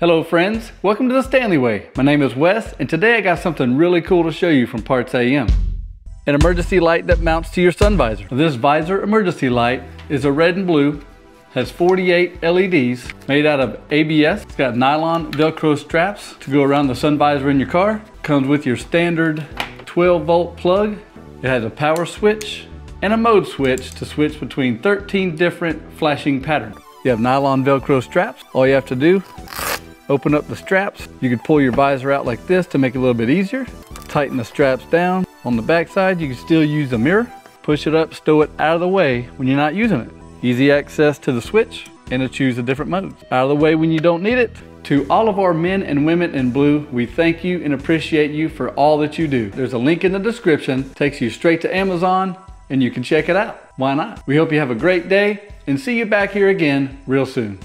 Hello friends, welcome to the Stanley Way. My name is Wes and today I got something really cool to show you from Partsam. An emergency light that mounts to your sun visor. This visor emergency light is a red and blue, has 48 LEDs made out of ABS. It's got nylon Velcro straps to go around the sun visor in your car. Comes with your standard 12 volt plug. It has a power switch and a mode switch to switch between 13 different flashing patterns. You have nylon Velcro straps. All you have to do Open up the straps. You could pull your visor out like this to make it a little bit easier. Tighten the straps down. On the back side, you can still use a mirror. Push it up, stow it out of the way when you're not using it. Easy access to the switch and to choose the different modes. Out of the way when you don't need it. To all of our men and women in blue, we thank you and appreciate you for all that you do. There's a link in the description, takes you straight to Amazon, and you can check it out. Why not? We hope you have a great day and see you back here again real soon.